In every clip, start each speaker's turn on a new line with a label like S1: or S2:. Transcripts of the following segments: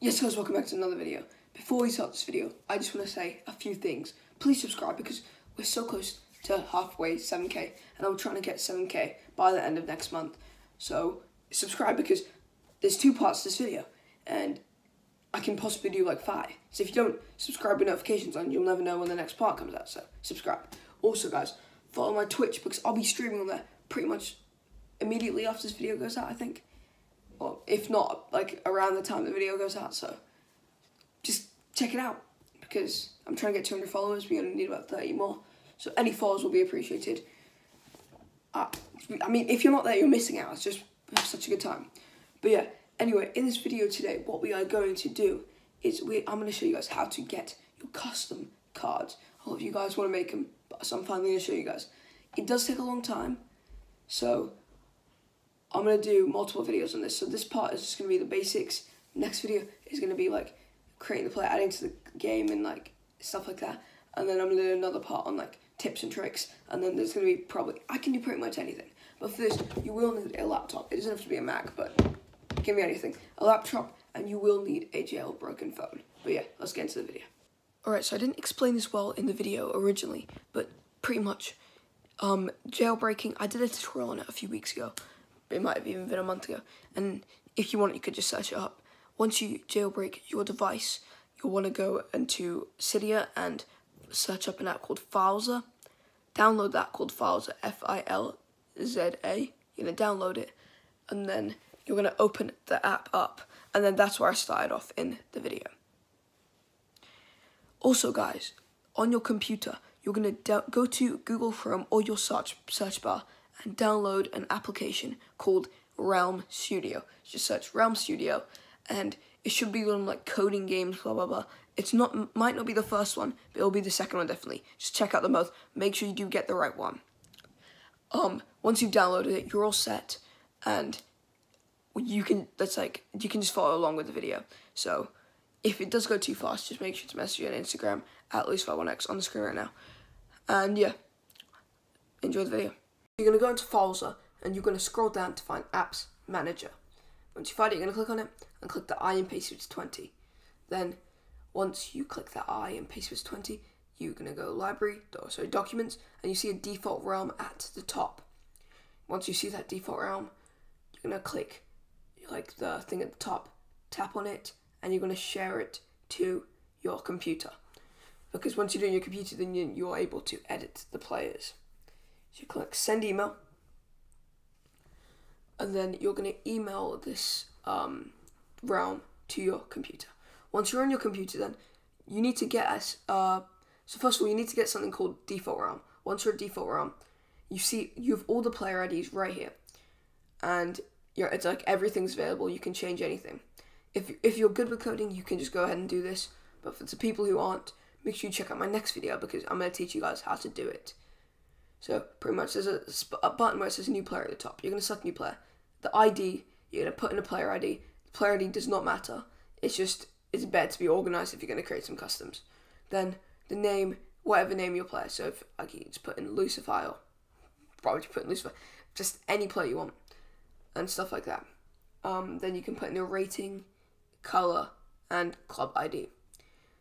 S1: Yes guys, welcome back to another video. Before we start this video, I just want to say a few things. Please subscribe because we're so close to halfway 7k and I'm trying to get 7k by the end of next month. So subscribe because there's two parts to this video and I can possibly do like five. So if you don't subscribe with notifications on, you'll never know when the next part comes out. So subscribe. Also guys, follow my Twitch because I'll be streaming on there pretty much immediately after this video goes out, I think or if not, like around the time the video goes out. So just check it out because I'm trying to get 200 followers. We only need about 30 more. So any follows will be appreciated. Uh, I mean, if you're not there, you're missing out. It's just such a good time. But yeah, anyway, in this video today, what we are going to do is we I'm going to show you guys how to get your custom cards. A lot of you guys want to make them, so I'm finally going to show you guys. It does take a long time, so I'm going to do multiple videos on this. So this part is just going to be the basics. Next video is going to be like creating the player, adding to the game and like stuff like that. And then I'm going to do another part on like tips and tricks. And then there's going to be probably, I can do pretty much anything. But for this, you will need a laptop. It doesn't have to be a Mac, but give me anything. A laptop, and you will need a jailbroken phone. But yeah, let's get into the video. Alright, so I didn't explain this well in the video originally, but pretty much, um, jailbreaking, I did a tutorial on it a few weeks ago it might have even been a month ago. And if you want, you could just search it up. Once you jailbreak your device, you'll want to go into Cydia and search up an app called Filza. Download that called Filza, F-I-L-Z-A. You're going to download it, and then you're going to open the app up. And then that's where I started off in the video. Also, guys, on your computer, you're going to go to Google Chrome or your search, search bar and download an application called Realm Studio. Just search Realm Studio, and it should be on like coding games, blah blah blah. It's not might not be the first one, but it'll be the second one definitely. Just check out the both. Make sure you do get the right one. Um, once you've downloaded it, you're all set, and you can that's like you can just follow along with the video. So if it does go too fast, just make sure to message you on Instagram at Lucify1x on the screen right now. And yeah, enjoy the video. You're going to go into Filza and you're going to scroll down to find Apps Manager. Once you find it, you're going to click on it and click the I it to 20. Then, once you click the I it to 20, you're going to go Library, so Documents, and you see a default realm at the top. Once you see that default realm, you're going to click like the thing at the top, tap on it, and you're going to share it to your computer. Because once you're doing your computer, then you're able to edit the players. So you click send email, and then you're going to email this um, realm to your computer. Once you're on your computer, then you need to get us. Uh, so first of all, you need to get something called default realm. Once you're a default realm, you see you have all the player IDs right here, and you're, it's like everything's available. You can change anything. If if you're good with coding, you can just go ahead and do this. But for the people who aren't, make sure you check out my next video because I'm going to teach you guys how to do it. So pretty much there's a, a button where it says new player at the top. You're going to select new player. The ID, you're going to put in a player ID. The player ID does not matter. It's just, it's better to be organized if you're going to create some customs. Then the name, whatever name your player. So if like you just put in Lucifer, probably just put in Lucifer, just any player you want, and stuff like that. Um, then you can put in a rating, color, and club ID.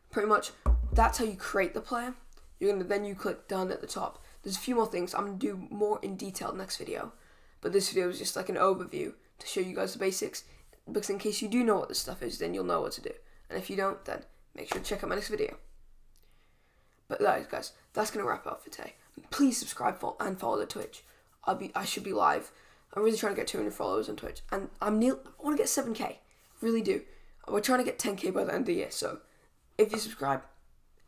S1: Pretty much, that's how you create the player. You're gonna then you click done at the top there's a few more things I'm going to do more in detail next video, but this video is just like an overview to show you guys the basics, because in case you do know what this stuff is, then you'll know what to do. And if you don't, then make sure to check out my next video. But guys, guys, that's going to wrap up for today. Please subscribe and follow the Twitch. I'll be, I should be live. I'm really trying to get 200 followers on Twitch, and I'm near, I want to get 7k. Really do. We're trying to get 10k by the end of the year, so if you subscribe,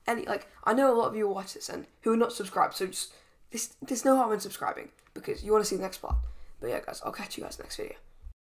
S1: any like I know a lot of you watch this and who are not subscribed, so just this, there's no harm in subscribing because you want to see the next part. But yeah, guys, I'll catch you guys next video.